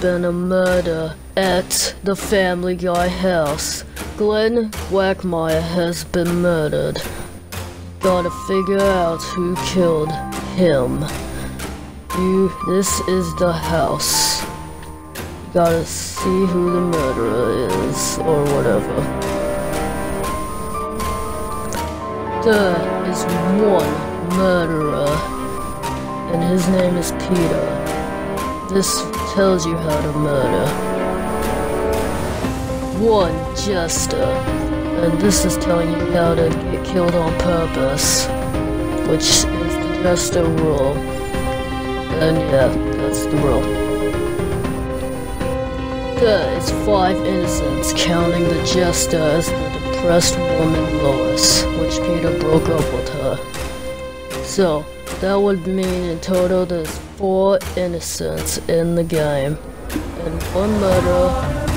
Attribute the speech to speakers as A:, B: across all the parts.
A: been a murder at the Family Guy house. Glenn Quagmire has been murdered. Gotta figure out who killed him. You, this is the house. Gotta see who the murderer is, or whatever. There is one murderer, and his name is Peter. This tells you how to murder. One jester, and this is telling you how to get killed on purpose, which is the jester rule. And yeah, that's the rule. There is five innocents, counting the jester as the depressed woman Lois, which Peter broke up with her. So, that would mean in total there's four innocents in the game, and one murderer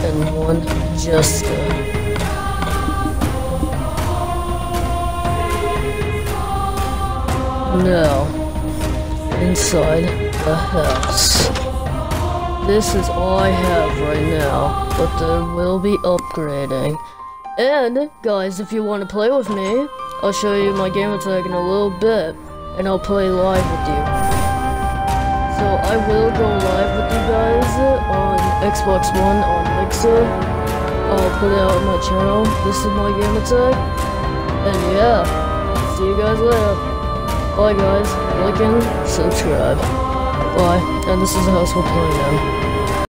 A: and one jester. Now, inside the house. This is all I have right now, but there will be upgrading. And, guys, if you want to play with me, I'll show you my gamer tag in a little bit, and I'll play live with you. So I will go live with you guys on Xbox One on Mixer. I'll put it out on my channel. This is my gamer tag. And yeah, see you guys later. Bye guys, like and subscribe. Bye, and this is the house we're playing in.